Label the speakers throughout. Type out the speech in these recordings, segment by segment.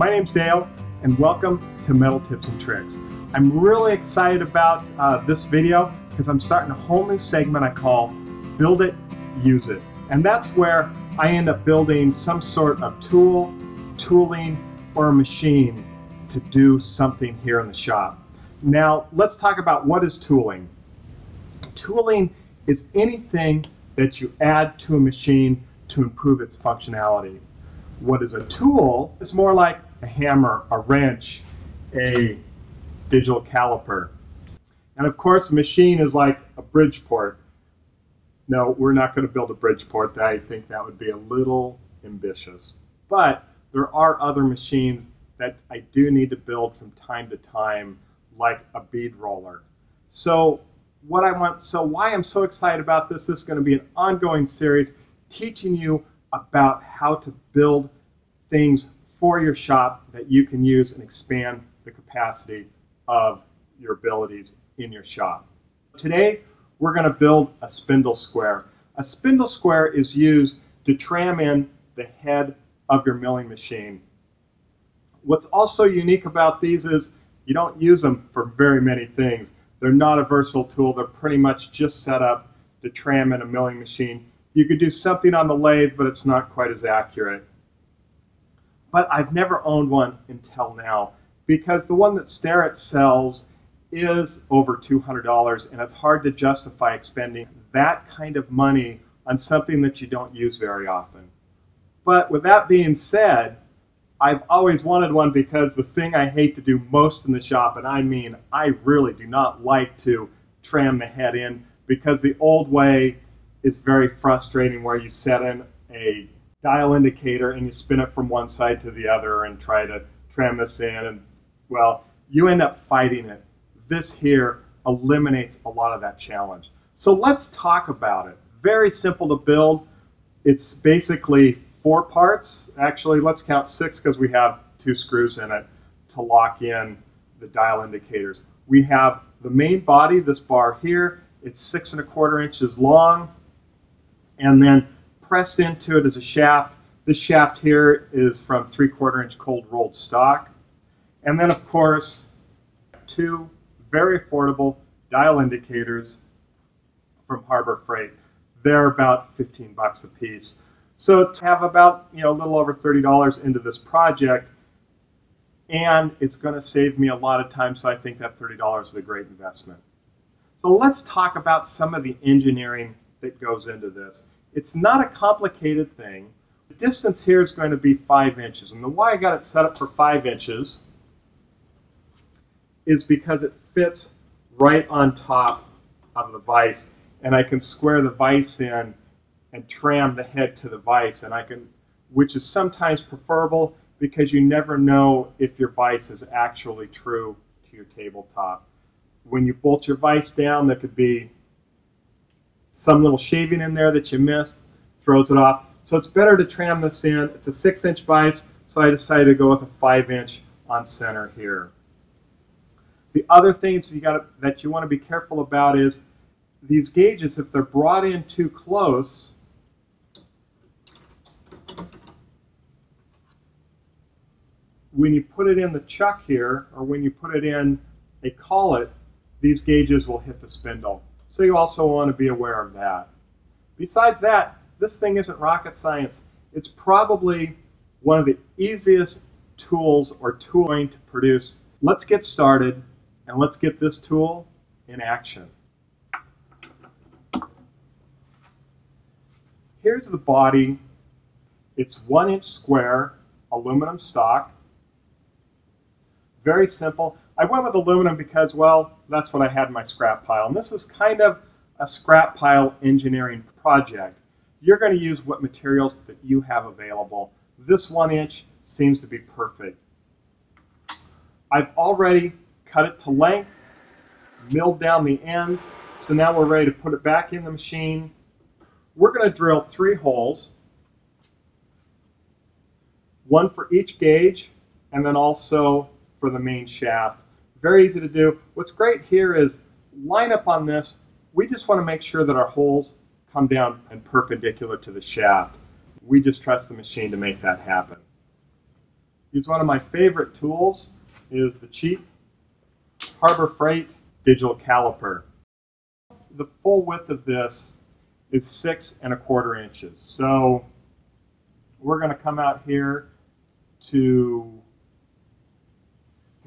Speaker 1: My name's Dale, and welcome to Metal Tips and Tricks. I'm really excited about uh, this video because I'm starting a whole new segment I call Build It, Use It. And that's where I end up building some sort of tool, tooling, or machine to do something here in the shop. Now, let's talk about what is tooling. Tooling is anything that you add to a machine to improve its functionality. What is a tool? It's more like a hammer, a wrench, a digital caliper. And of course, a machine is like a Bridgeport. No, we're not going to build a Bridgeport. I think that would be a little ambitious. But there are other machines that I do need to build from time to time, like a bead roller. So what I want, so why I'm so excited about this, this is going to be an ongoing series teaching you about how to build things for your shop that you can use and expand the capacity of your abilities in your shop. Today, we're going to build a spindle square. A spindle square is used to tram in the head of your milling machine. What's also unique about these is you don't use them for very many things. They're not a versatile tool. They're pretty much just set up to tram in a milling machine. You could do something on the lathe, but it's not quite as accurate. But I've never owned one until now because the one that Starrett sells is over $200 and it's hard to justify expending that kind of money on something that you don't use very often. But with that being said, I've always wanted one because the thing I hate to do most in the shop, and I mean I really do not like to tram the head in because the old way is very frustrating where you set in a dial indicator and you spin it from one side to the other and try to tram this in and well you end up fighting it. This here eliminates a lot of that challenge. So let's talk about it. Very simple to build. It's basically four parts. Actually let's count six because we have two screws in it to lock in the dial indicators. We have the main body this bar here. It's six and a quarter inches long. And then pressed into it is a shaft. This shaft here is from three quarter inch cold rolled stock. And then of course, two very affordable dial indicators from Harbor Freight. They're about 15 bucks a piece. So to have about, you know, a little over $30 into this project, and it's going to save me a lot of time, so I think that $30 is a great investment. So let's talk about some of the engineering that goes into this. It's not a complicated thing. The distance here is going to be 5 inches. And the why I got it set up for 5 inches is because it fits right on top of the vise. And I can square the vise in and tram the head to the vise. And I can, which is sometimes preferable because you never know if your vise is actually true to your tabletop. When you bolt your vise down, there could be some little shaving in there that you missed, throws it off. So it's better to tram this in. It's a six inch vise, so I decided to go with a five inch on center here. The other things you got that you want to be careful about is these gauges, if they're brought in too close, when you put it in the chuck here, or when you put it in a collet, these gauges will hit the spindle. So you also want to be aware of that. Besides that, this thing isn't rocket science. It's probably one of the easiest tools or tooling to produce. Let's get started and let's get this tool in action. Here's the body. It's one inch square, aluminum stock. Very simple. I went with aluminum because, well, that's what I had in my scrap pile. And this is kind of a scrap pile engineering project. You're going to use what materials that you have available. This one inch seems to be perfect. I've already cut it to length, milled down the ends, so now we're ready to put it back in the machine. We're going to drill three holes, one for each gauge, and then also for the main shaft very easy to do. What's great here is line up on this. We just want to make sure that our holes come down and perpendicular to the shaft. We just trust the machine to make that happen. use one of my favorite tools is the cheap Harbor Freight digital caliper. The full width of this is six and a quarter inches. So we're going to come out here to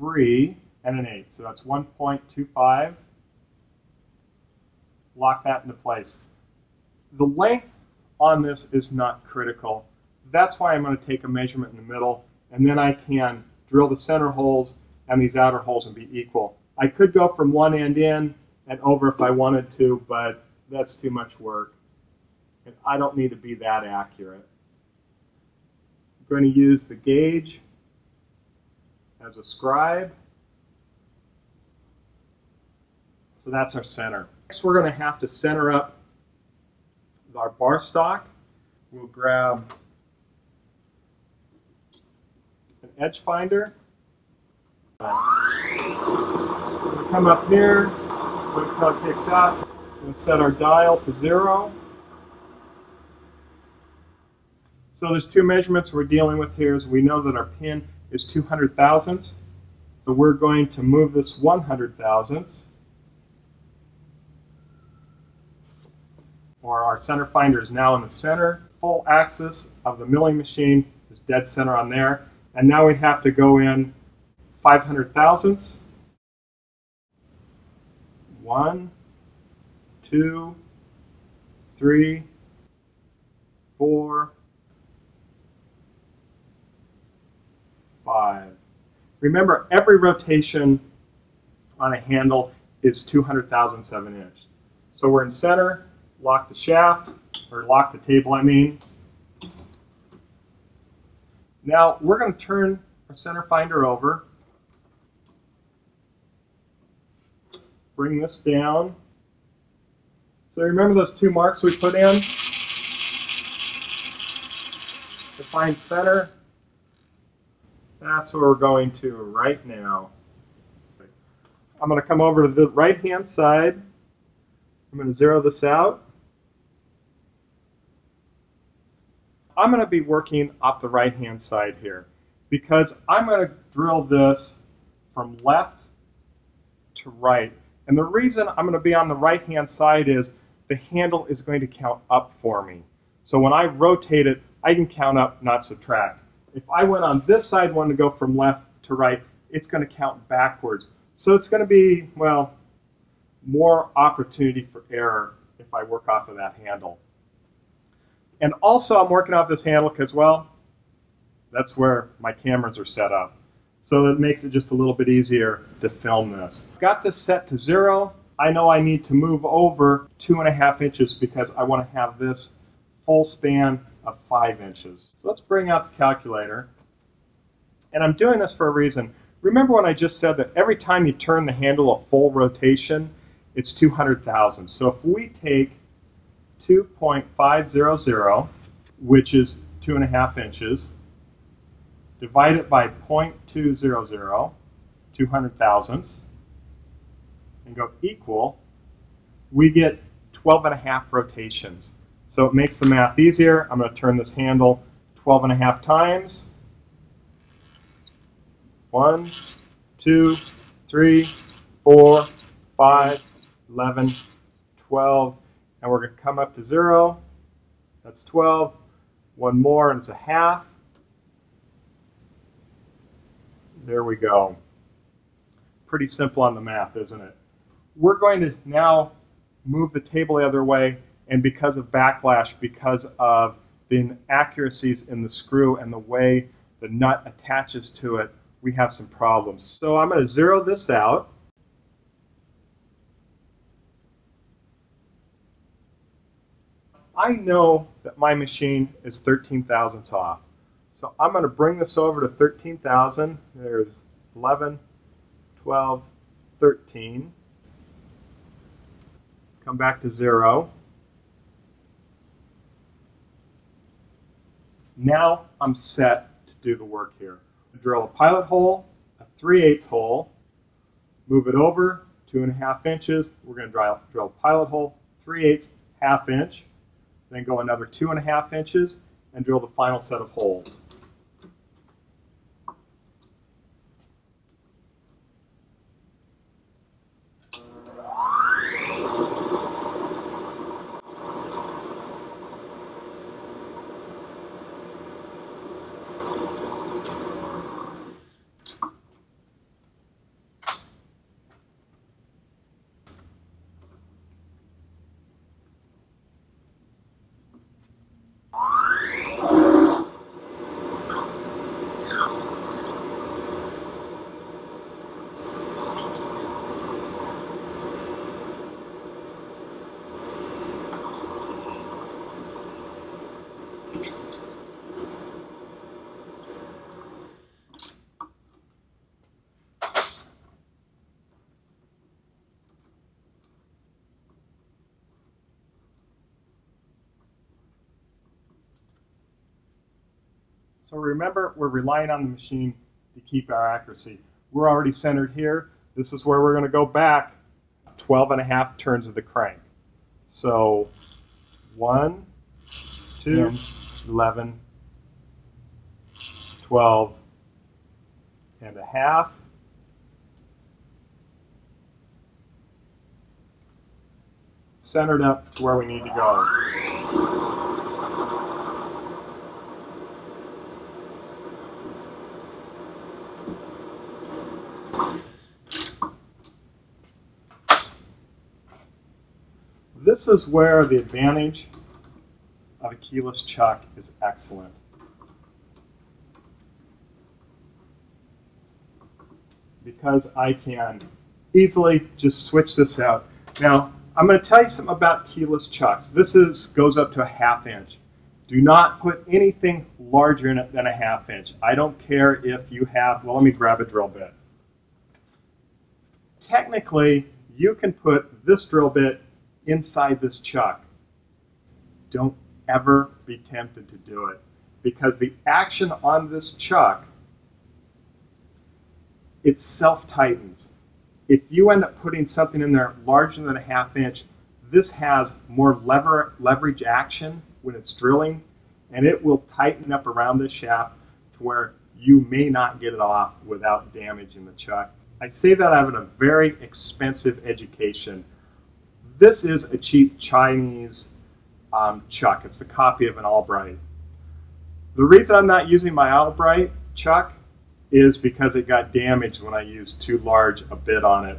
Speaker 1: three and an 8. So that's 1.25. Lock that into place. The length on this is not critical. That's why I'm going to take a measurement in the middle, and then I can drill the center holes and these outer holes and be equal. I could go from one end in and over if I wanted to, but that's too much work. And I don't need to be that accurate. I'm going to use the gauge as a scribe. So that's our center. Next we're going to have to center up our bar stock. We'll grab an edge finder. come up here, until it kicks up, and set our dial to zero. So there's two measurements we're dealing with here. Is we know that our pin is 200 thousandths. So we're going to move this 100 thousandths. Or our center finder is now in the center. Full axis of the milling machine is dead center on there. And now we have to go in 500 thousandths. One, two, three, four, five. Remember, every rotation on a handle is 200 thousandths inch. So we're in center, lock the shaft, or lock the table, I mean. Now, we're going to turn our center finder over bring this down. So remember those two marks we put in? Define center. That's where we're going to right now. I'm going to come over to the right hand side. I'm going to zero this out. I'm going to be working off the right hand side here because I'm going to drill this from left to right and the reason I'm going to be on the right-hand side is the handle is going to count up for me. So when I rotate it, I can count up, not subtract. If I went on this side, one to go from left to right, it's going to count backwards. So it's going to be, well, more opportunity for error if I work off of that handle. And also I'm working off this handle because, well, that's where my cameras are set up. So it makes it just a little bit easier to film this. Got this set to zero. I know I need to move over two and a half inches because I want to have this full span of five inches. So let's bring out the calculator. And I'm doing this for a reason. Remember when I just said that every time you turn the handle a full rotation, it's 200,000. So if we take 2.500, which is two and a half inches, divide it by 0.200, 200 thousandths, and go equal, we get 12 and a half rotations. So it makes the math easier. I'm going to turn this handle 12 and a half times. One, two, three, four, five, 11, 12, and we're going to come up to zero. That's 12. One more, and it's a half. There we go. Pretty simple on the math, isn't it? We're going to now move the table the other way, and because of backlash, because of the inaccuracies in the screw and the way the nut attaches to it, we have some problems. So I'm going to zero this out. I know that my machine is 13 thousandths off. So I'm going to bring this over to 13,000. There's 11, 12, 13. Come back to zero. Now I'm set to do the work here. Drill a pilot hole, a 3 8 hole, move it over two and a half inches. We're going to drill, drill a pilot hole, 3 8 half inch, then go another two and a half inches and drill the final set of holes. So remember, we're relying on the machine to keep our accuracy. We're already centered here. This is where we're going to go back 12 and a half turns of the crank. So 1, 2, 11, 12 and a half. Centered up to where we need to go. This is where the advantage of a keyless chuck is excellent. Because I can easily just switch this out. Now, I'm going to tell you something about keyless chucks. This is goes up to a half inch. Do not put anything larger in it than a half inch. I don't care if you have, well, let me grab a drill bit. Technically, you can put this drill bit inside this chuck. Don't ever be tempted to do it because the action on this chuck, it self-tightens. If you end up putting something in there larger than a half inch, this has more lever, leverage action when it's drilling, and it will tighten up around the shaft to where you may not get it off without damaging the chuck. I say that of a very expensive education this is a cheap Chinese um, chuck. It's a copy of an Albrecht. The reason I'm not using my Albrecht chuck is because it got damaged when I used too large a bit on it.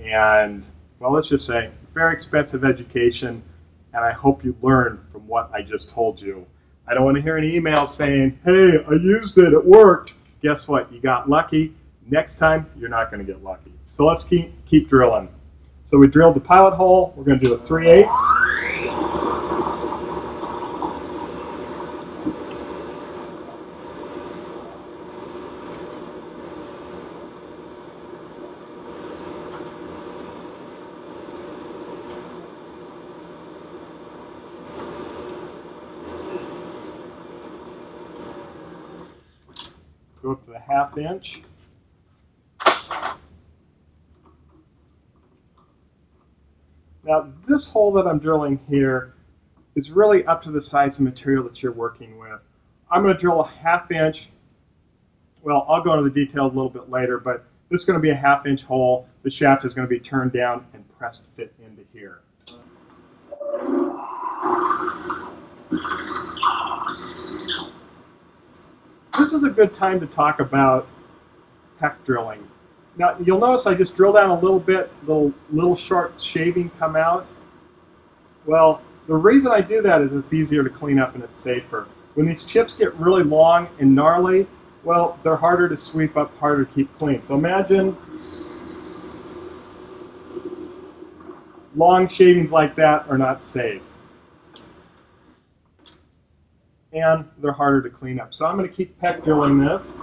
Speaker 1: And, well, let's just say, very expensive education, and I hope you learn from what I just told you. I don't want to hear an email saying, hey, I used it, it worked. Guess what? You got lucky. Next time, you're not going to get lucky. So let's keep, keep drilling. So we drilled the pilot hole. We're going to do a 3 8 Go up to the half inch. Now this hole that I'm drilling here is really up to the size of material that you're working with. I'm going to drill a half inch. Well, I'll go into the detail a little bit later, but this is going to be a half inch hole. The shaft is going to be turned down and pressed fit into here. This is a good time to talk about peck drilling. Now you'll notice I just drill down a little bit, little little short shaving come out. Well, the reason I do that is it's easier to clean up and it's safer. When these chips get really long and gnarly, well, they're harder to sweep up, harder to keep clean. So imagine long shavings like that are not safe. And they're harder to clean up. So I'm going to keep peck drilling this.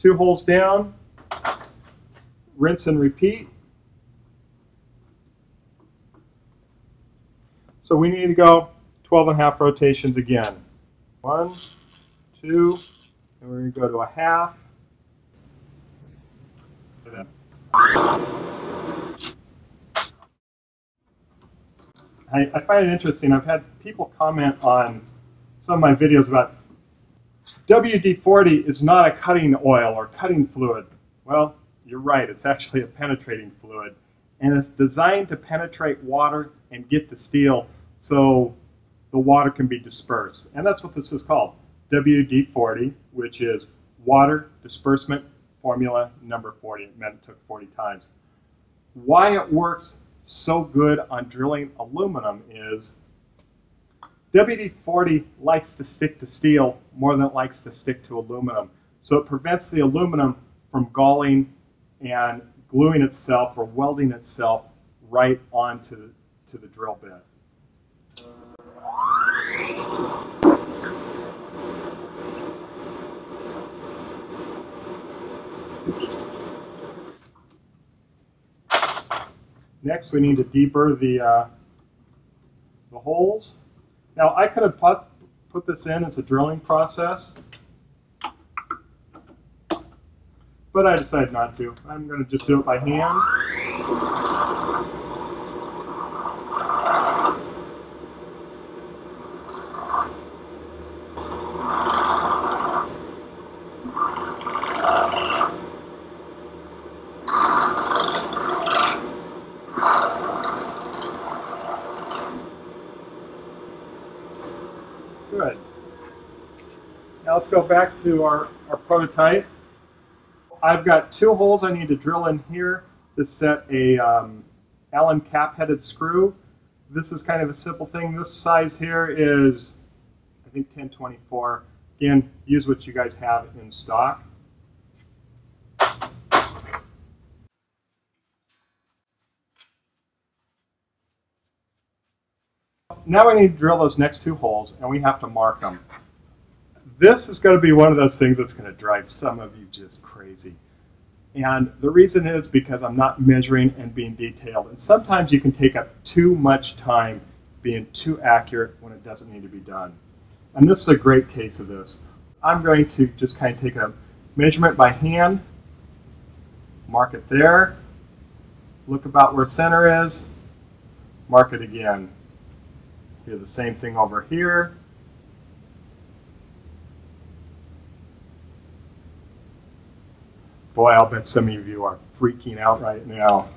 Speaker 1: two holes down, rinse and repeat. So we need to go 12 and a half rotations again. One, two, and we're going to go to a half. I, I find it interesting. I've had people comment on some of my videos about WD-40 is not a cutting oil or cutting fluid. Well, you're right, it's actually a penetrating fluid. And it's designed to penetrate water and get to steel so the water can be dispersed. And that's what this is called, WD-40, which is water disbursement formula number 40. It meant it took 40 times. Why it works so good on drilling aluminum is WD-40 likes to stick to steel more than it likes to stick to aluminum. So it prevents the aluminum from galling and gluing itself or welding itself right onto to the drill bit. Next, we need to deburr the uh, the holes. Now I could have put, put this in as a drilling process, but I decided not to. I'm going to just do it by hand. Good. Now let's go back to our, our prototype. I've got two holes I need to drill in here to set a um, Allen cap-headed screw. This is kind of a simple thing. This size here is, I think, 1024. Again, use what you guys have in stock. Now we need to drill those next two holes, and we have to mark them. This is going to be one of those things that's going to drive some of you just crazy. And the reason is because I'm not measuring and being detailed. And sometimes you can take up too much time being too accurate when it doesn't need to be done. And this is a great case of this. I'm going to just kind of take a measurement by hand, mark it there, look about where center is, mark it again. Do the same thing over here. Boy, I'll bet some of you are freaking out right now.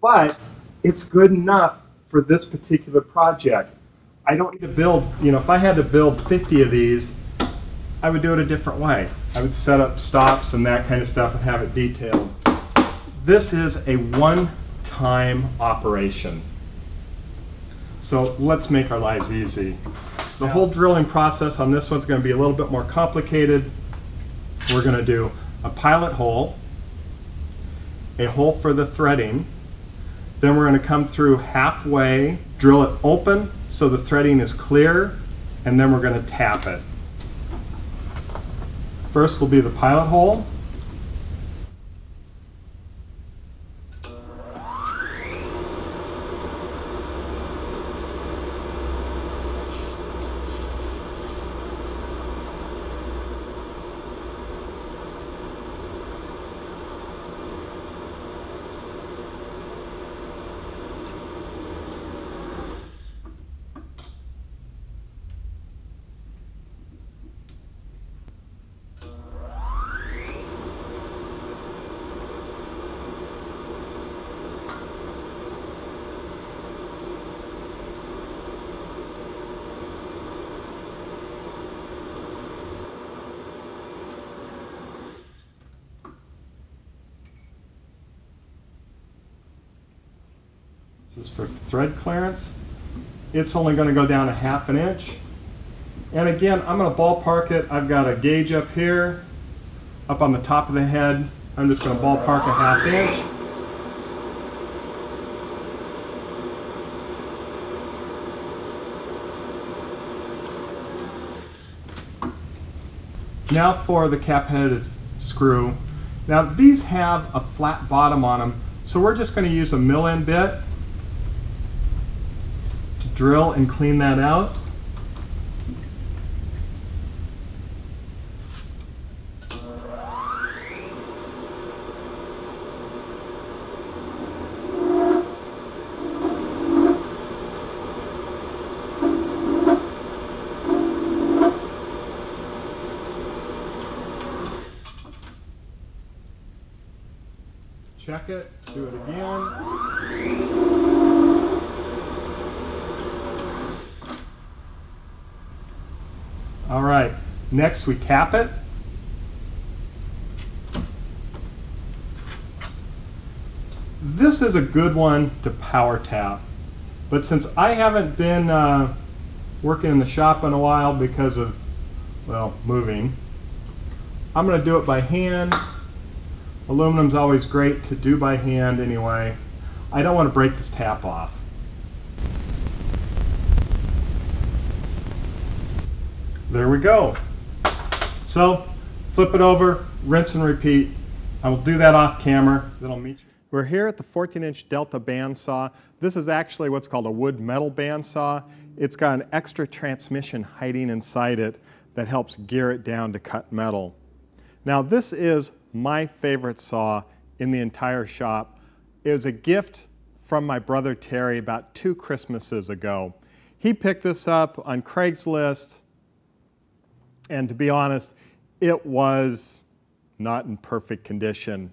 Speaker 1: But it's good enough for this particular project. I don't need to build, you know, if I had to build 50 of these, I would do it a different way. I would set up stops and that kind of stuff and have it detailed. This is a one-time operation. So let's make our lives easy. The whole drilling process on this one's going to be a little bit more complicated. We're going to do a pilot hole, a hole for the threading, then we're going to come through halfway, drill it open so the threading is clear, and then we're going to tap it. First will be the pilot hole. For thread clearance. It's only going to go down a half an inch. And again, I'm going to ballpark it. I've got a gauge up here, up on the top of the head. I'm just going to ballpark a half inch. Now for the cap-headed screw. Now these have a flat bottom on them, so we're just going to use a mill end bit drill and clean that out. check it, do it again. All right, next we tap it. This is a good one to power tap, but since I haven't been uh, working in the shop in a while because of, well, moving, I'm going to do it by hand. Aluminum's always great to do by hand anyway. I don't want to break this tap off. There we go. So flip it over, rinse and repeat. I will do that off camera. Then I'll meet you. We're here at the 14 inch Delta bandsaw. This is actually what's called a wood metal bandsaw. It's got an extra transmission hiding inside it that helps gear it down to cut metal. Now this is my favorite saw in the entire shop. It was a gift from my brother Terry about two Christmases ago. He picked this up on Craigslist and to be honest, it was not in perfect condition.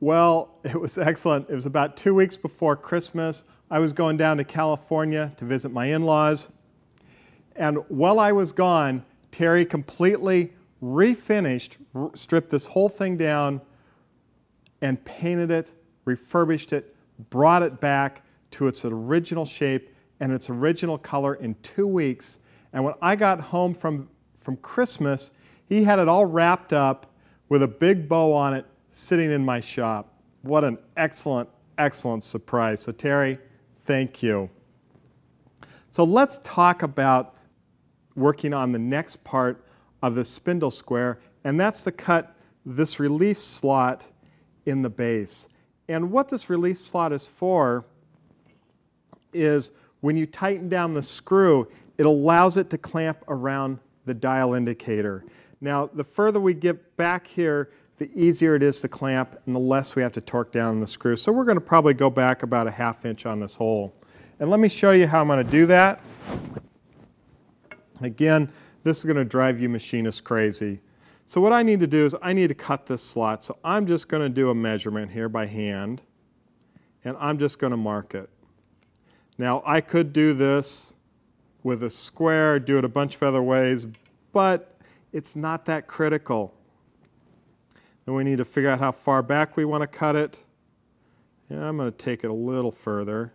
Speaker 1: Well, it was excellent. It was about two weeks before Christmas. I was going down to California to visit my in-laws. And while I was gone, Terry completely refinished, stripped this whole thing down, and painted it, refurbished it, brought it back to its original shape and its original color in two weeks. And when I got home from, from Christmas, he had it all wrapped up with a big bow on it sitting in my shop. What an excellent, excellent surprise. So, Terry, thank you. So, let's talk about working on the next part of the spindle square, and that's to cut this release slot in the base. And what this release slot is for is when you tighten down the screw, it allows it to clamp around the dial indicator. Now, the further we get back here, the easier it is to clamp and the less we have to torque down the screw. So we're going to probably go back about a half inch on this hole. And let me show you how I'm going to do that. Again, this is going to drive you machinists crazy. So what I need to do is I need to cut this slot. So I'm just going to do a measurement here by hand, and I'm just going to mark it. Now I could do this with a square, do it a bunch of other ways, but it's not that critical. Then we need to figure out how far back we want to cut it. Yeah, I'm going to take it a little further.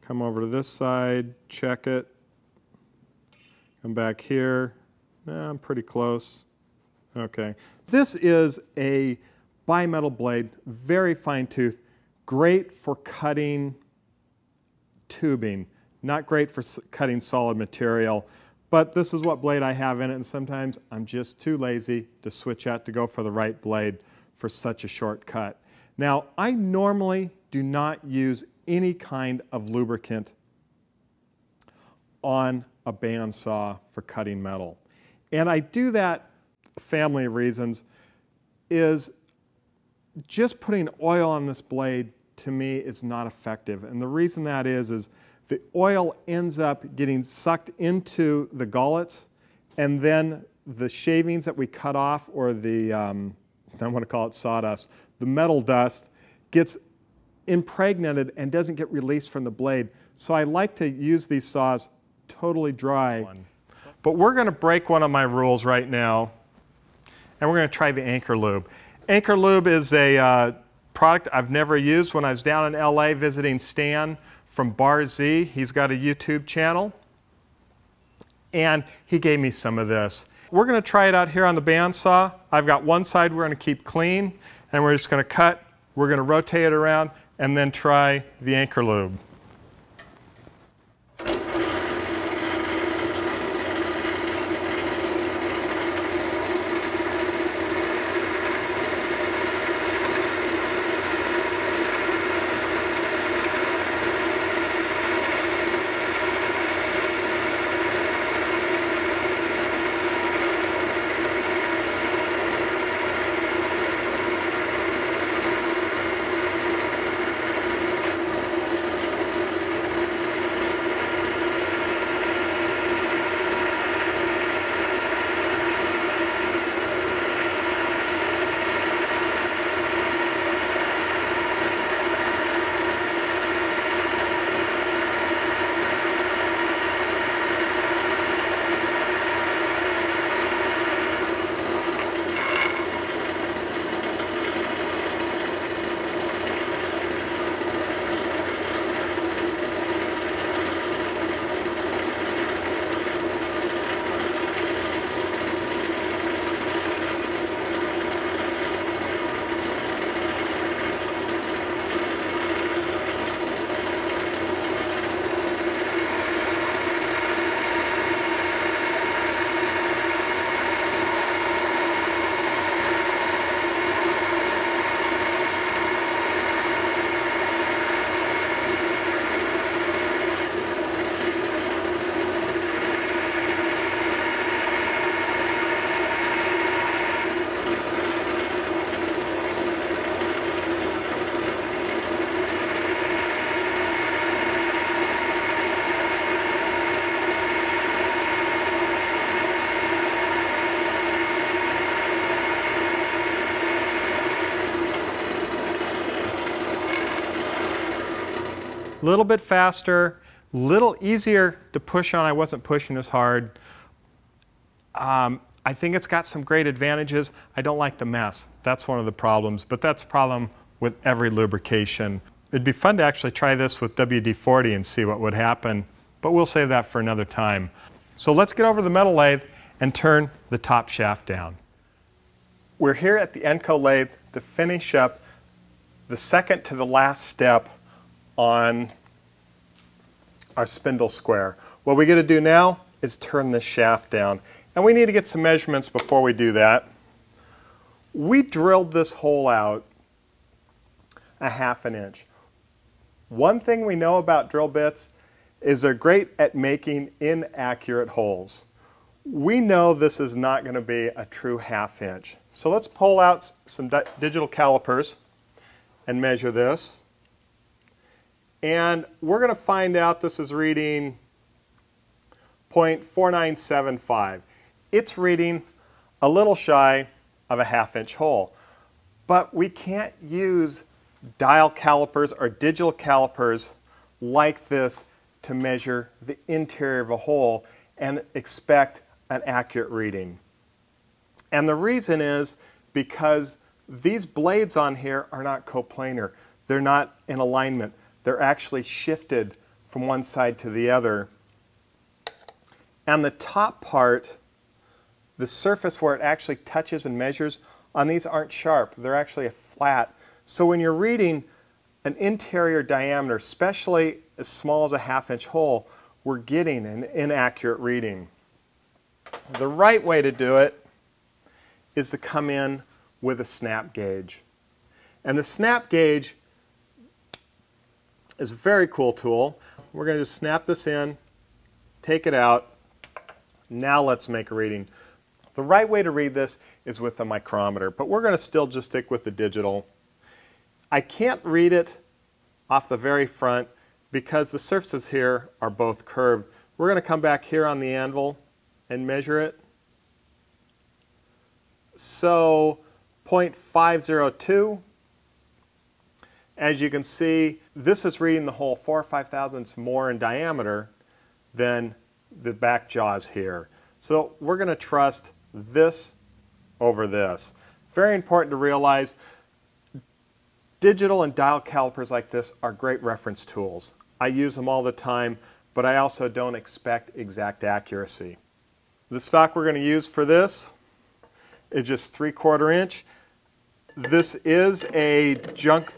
Speaker 1: Come over to this side, check it. Come back here. I'm pretty close. Okay. This is a bimetal blade, very fine tooth, great for cutting tubing, not great for cutting solid material. But this is what blade I have in it, and sometimes I'm just too lazy to switch out to go for the right blade for such a short cut. Now, I normally do not use any kind of lubricant on a bandsaw for cutting metal. And I do that, family of reasons, is just putting oil on this blade to me is not effective. And the reason that is, is the oil ends up getting sucked into the gullets and then the shavings that we cut off or the, um, I want to call it sawdust, the metal dust gets impregnated and doesn't get released from the blade. So I like to use these saws totally dry. But we're going to break one of my rules right now and we're going to try the Anchor Lube. Anchor Lube is a uh, product I've never used. When I was down in LA visiting Stan from Bar Z. He's got a YouTube channel. And he gave me some of this. We're going to try it out here on the bandsaw. I've got one side we're going to keep clean, and we're just going to cut. We're going to rotate it around, and then try the anchor lube. Little bit faster, little easier to push on. I wasn't pushing as hard. Um, I think it's got some great advantages. I don't like the mess. That's one of the problems, but that's a problem with every lubrication. It'd be fun to actually try this with WD-40 and see what would happen, but we'll save that for another time. So let's get over the metal lathe and turn the top shaft down. We're here at the Enco lathe to finish up the second to the last step on our spindle square. What we got to do now is turn this shaft down. And we need to get some measurements before we do that. We drilled this hole out a half an inch. One thing we know about drill bits is they're great at making inaccurate holes. We know this is not going to be a true half inch. So let's pull out some di digital calipers and measure this. And we're going to find out this is reading 0.4975. It's reading a little shy of a half inch hole. But we can't use dial calipers or digital calipers like this to measure the interior of a hole and expect an accurate reading. And the reason is because these blades on here are not coplanar. They're not in alignment. They're actually shifted from one side to the other. And the top part, the surface where it actually touches and measures, on these aren't sharp. They're actually flat. So when you're reading an interior diameter, especially as small as a half inch hole, we're getting an inaccurate reading. The right way to do it is to come in with a snap gauge. And the snap gauge is a very cool tool. We're going to just snap this in, take it out. Now let's make a reading. The right way to read this is with a micrometer, but we're going to still just stick with the digital. I can't read it off the very front because the surfaces here are both curved. We're going to come back here on the anvil and measure it. So 0.502. As you can see, this is reading the hole 4 or 5 thousandths more in diameter than the back jaws here. So we're going to trust this over this. Very important to realize digital and dial calipers like this are great reference tools. I use them all the time, but I also don't expect exact accuracy. The stock we're going to use for this is just 3 quarter inch. This is a junk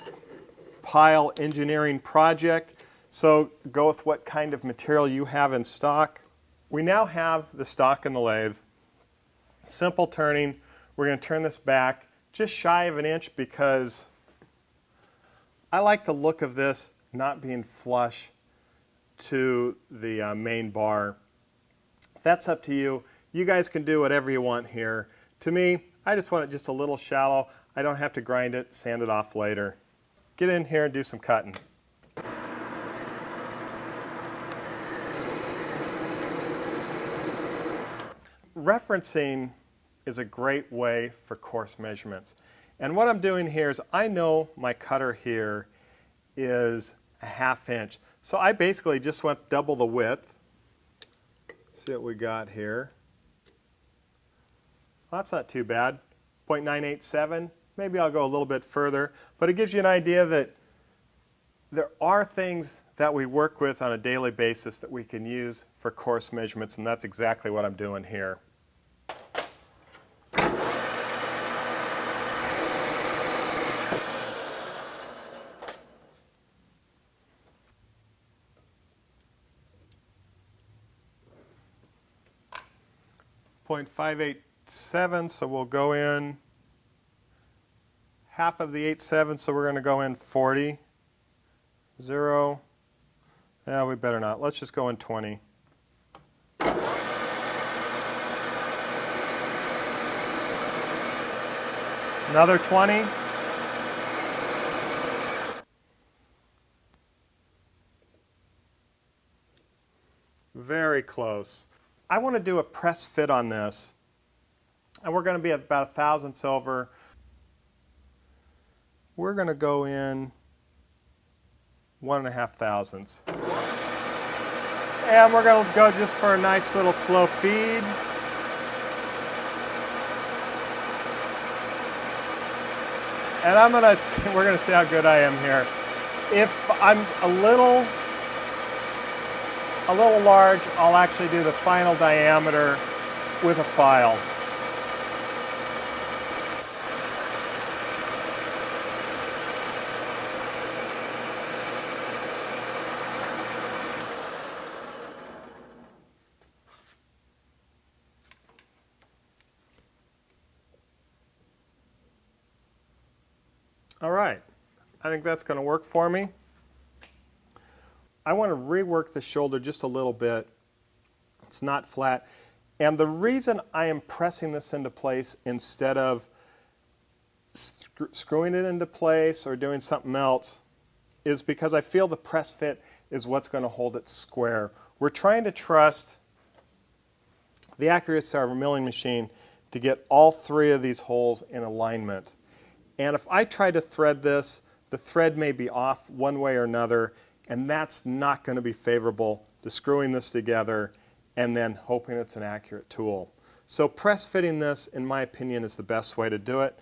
Speaker 1: pile engineering project, so go with what kind of material you have in stock. We now have the stock in the lathe. Simple turning. We're going to turn this back just shy of an inch because I like the look of this not being flush to the uh, main bar. That's up to you. You guys can do whatever you want here. To me, I just want it just a little shallow. I don't have to grind it, sand it off later. Get in here and do some cutting. Referencing is a great way for coarse measurements. And what I'm doing here is I know my cutter here is a half inch. So I basically just went double the width. See what we got here. Well, that's not too bad. 0.987. Maybe I'll go a little bit further. But it gives you an idea that there are things that we work with on a daily basis that we can use for coarse measurements, and that's exactly what I'm doing here. 0.587, so we'll go in half of the 87, so we're going to go in 40. 0. Yeah, we better not. Let's just go in 20. Another 20. Very close. I want to do a press fit on this. And we're going to be at about a thousandths over. We're going to go in one and a half thousandths. And we're going to go just for a nice little slow feed. And I'm going to, we're going to see how good I am here. If I'm a little, a little large, I'll actually do the final diameter with a file. All right, I think that's going to work for me. I want to rework the shoulder just a little bit. It's not flat. And the reason I am pressing this into place instead of screwing it into place or doing something else is because I feel the press fit is what's going to hold it square. We're trying to trust the accuracy of our milling machine to get all three of these holes in alignment. And if I try to thread this, the thread may be off one way or another, and that's not going to be favorable to screwing this together and then hoping it's an accurate tool. So press fitting this, in my opinion, is the best way to do it.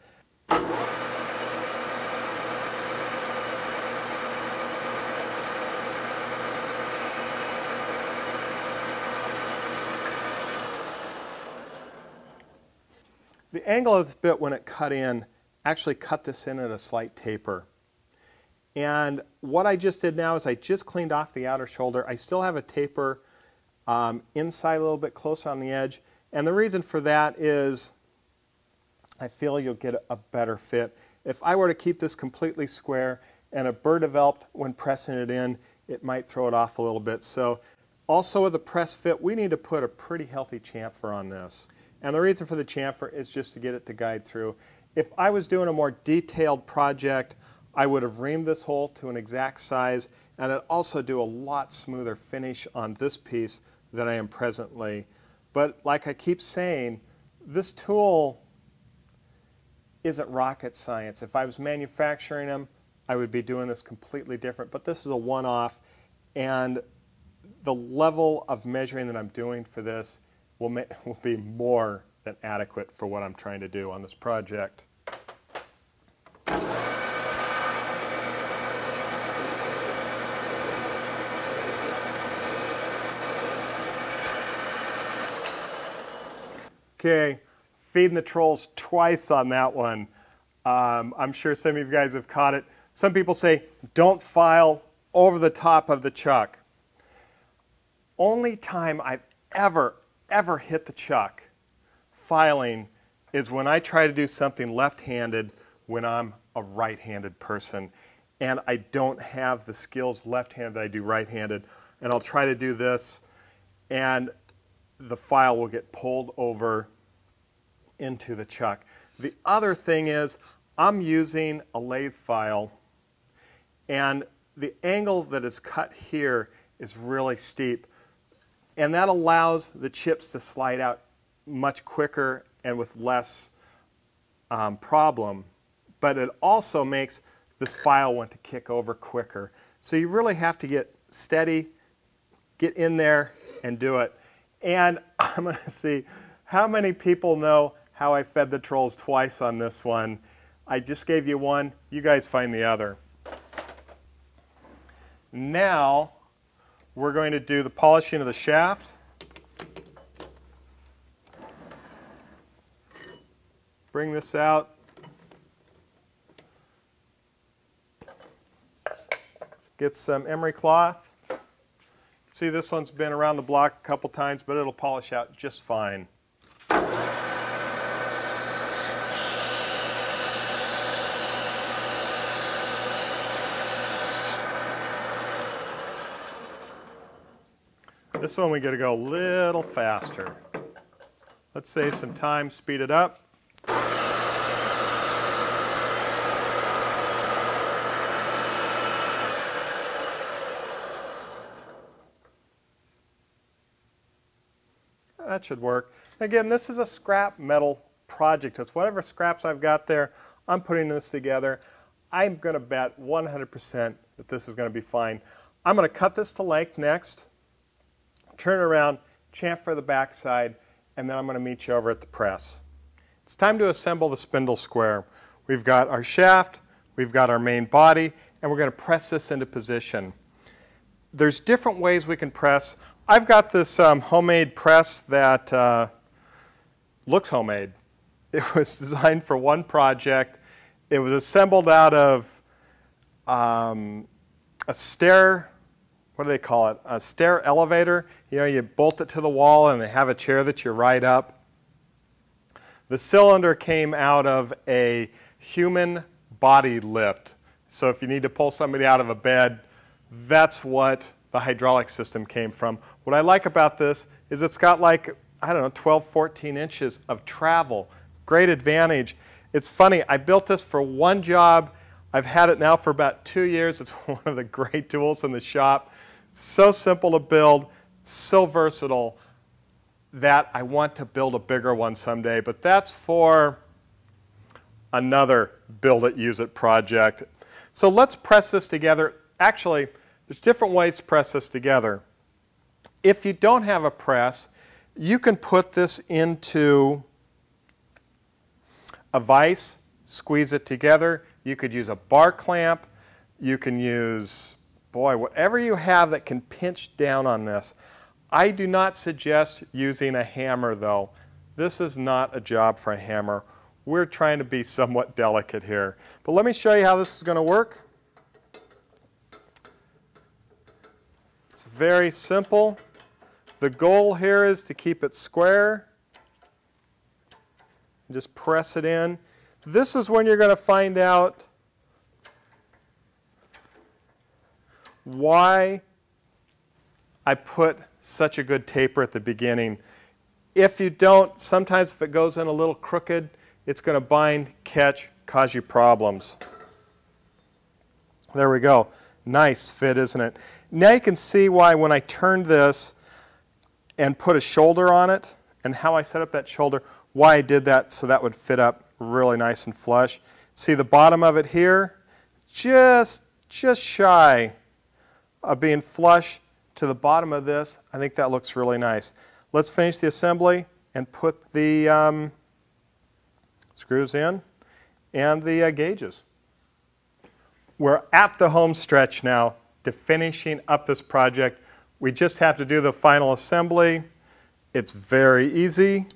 Speaker 1: The angle of this bit when it cut in actually cut this in at a slight taper. And what I just did now is I just cleaned off the outer shoulder. I still have a taper um, inside a little bit closer on the edge. And the reason for that is I feel you'll get a better fit. If I were to keep this completely square and a burr developed when pressing it in, it might throw it off a little bit. So also with the press fit, we need to put a pretty healthy chamfer on this. And the reason for the chamfer is just to get it to guide through. If I was doing a more detailed project, I would have reamed this hole to an exact size and I'd also do a lot smoother finish on this piece than I am presently. But like I keep saying, this tool isn't rocket science. If I was manufacturing them, I would be doing this completely different, but this is a one-off and the level of measuring that I'm doing for this will, will be more than adequate for what I'm trying to do on this project. Okay, feeding the trolls twice on that one. Um, I'm sure some of you guys have caught it. Some people say, don't file over the top of the chuck. Only time I've ever, ever hit the chuck filing is when I try to do something left-handed when I'm a right-handed person and I don't have the skills left-handed I do right-handed and I'll try to do this and the file will get pulled over into the chuck. The other thing is I'm using a lathe file and the angle that is cut here is really steep and that allows the chips to slide out much quicker and with less um, problem but it also makes this file want to kick over quicker. So you really have to get steady, get in there and do it. And I'm going to see how many people know how I fed the trolls twice on this one. I just gave you one. You guys find the other. Now we're going to do the polishing of the shaft. Bring this out. Get some emery cloth. See, this one's been around the block a couple times, but it'll polish out just fine. This one we got to go a little faster. Let's save some time, speed it up. That should work. Again, this is a scrap metal project. It's whatever scraps I've got there, I'm putting this together. I'm going to bet 100% that this is going to be fine. I'm going to cut this to length next, turn it around, chamfer the backside, and then I'm going to meet you over at the press. It's time to assemble the spindle square. We've got our shaft, we've got our main body, and we're going to press this into position. There's different ways we can press. I've got this um, homemade press that uh, looks homemade. It was designed for one project. It was assembled out of um, a stair, what do they call it? A stair elevator. You know, you bolt it to the wall and they have a chair that you ride up. The cylinder came out of a human body lift. So if you need to pull somebody out of a bed, that's what the hydraulic system came from. What I like about this is it's got like, I don't know, 12, 14 inches of travel. Great advantage. It's funny, I built this for one job. I've had it now for about two years. It's one of the great tools in the shop. So simple to build, so versatile that I want to build a bigger one someday. But that's for another build it, use it project. So let's press this together. Actually, there's different ways to press this together. If you don't have a press, you can put this into a vise, squeeze it together. You could use a bar clamp. You can use, boy, whatever you have that can pinch down on this. I do not suggest using a hammer though. This is not a job for a hammer. We're trying to be somewhat delicate here. But let me show you how this is going to work. Very simple. The goal here is to keep it square. Just press it in. This is when you're going to find out why I put such a good taper at the beginning. If you don't, sometimes if it goes in a little crooked, it's going to bind, catch, cause you problems. There we go. Nice fit, isn't it? Now you can see why when I turned this and put a shoulder on it and how I set up that shoulder, why I did that so that would fit up really nice and flush. See the bottom of it here? Just, just shy of being flush to the bottom of this. I think that looks really nice. Let's finish the assembly and put the um, screws in, and the uh, gauges. We're at the home stretch now to finishing up this project. We just have to do the final assembly. It's very easy.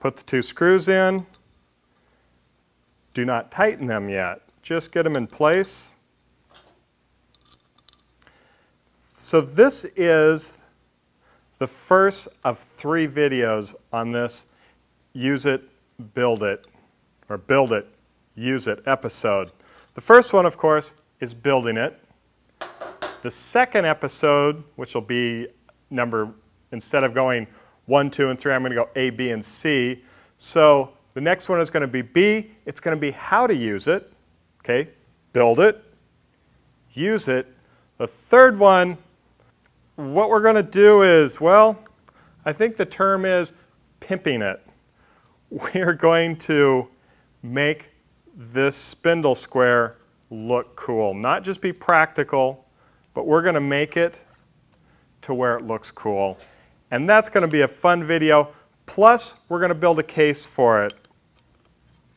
Speaker 1: Put the two screws in. Do not tighten them yet. Just get them in place. So this is the first of three videos on this Use It build it, or build it, use it episode. The first one, of course, is building it. The second episode, which will be number, instead of going one, two, and three, I'm going to go A, B, and C. So the next one is going to be B. It's going to be how to use it. Okay, build it, use it. The third one, what we're going to do is, well, I think the term is pimping it we are going to make this spindle square look cool. Not just be practical, but we're going to make it to where it looks cool. And that's going to be a fun video. Plus, we're going to build a case for it.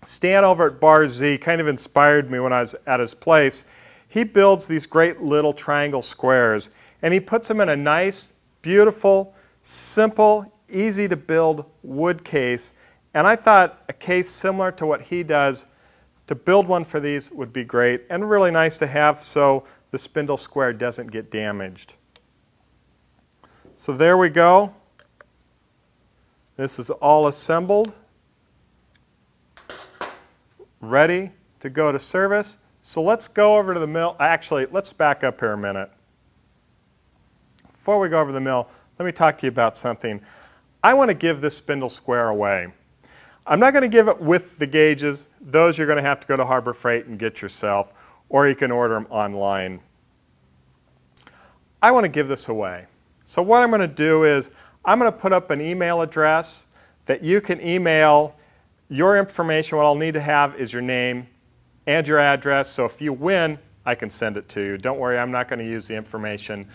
Speaker 1: Stan over at Bar Z kind of inspired me when I was at his place. He builds these great little triangle squares, and he puts them in a nice, beautiful, simple, easy to build wood case and I thought a case similar to what he does, to build one for these would be great and really nice to have so the spindle square doesn't get damaged. So there we go. This is all assembled, ready to go to service. So let's go over to the mill. Actually, let's back up here a minute. Before we go over the mill, let me talk to you about something. I want to give this spindle square away. I'm not going to give it with the gauges. Those you're going to have to go to Harbor Freight and get yourself, or you can order them online. I want to give this away. So what I'm going to do is I'm going to put up an email address that you can email your information. What I'll need to have is your name and your address. So if you win,
Speaker 2: I can send it to you. Don't worry, I'm not going to use the information.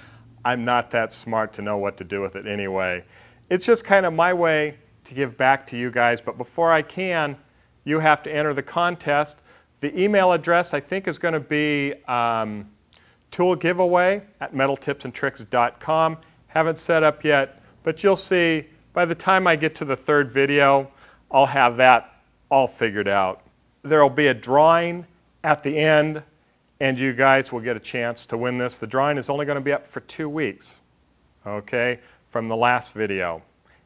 Speaker 2: I'm not that smart to know what to do with it anyway. It's just kind of my way to give back to you guys, but before I can, you have to enter the contest. The email address I think is going to be um, tool giveaway at metaltipsandtricks.com. Haven't set up yet, but you'll see by the time I get to the third video, I'll have that all figured out. There will be a drawing at the end, and you guys will get a chance to win this. The drawing is only going to be up for two weeks, okay, from the last video,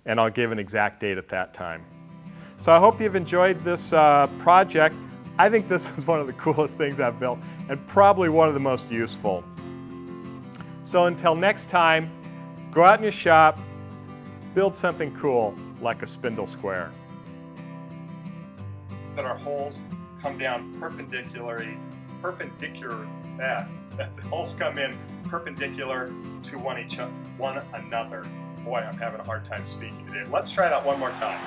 Speaker 2: and I'll give an exact date at that time. So I hope you've enjoyed this uh, project. I think this is one of the coolest things I've built, and probably one of the most useful. So until next time, go out in your shop, build something cool like a spindle square. That our holes come down perpendicularly, perpendicular, that, that the holes come in perpendicular to one each one another. Boy, I'm having a hard time speaking today. Let's try that one more time.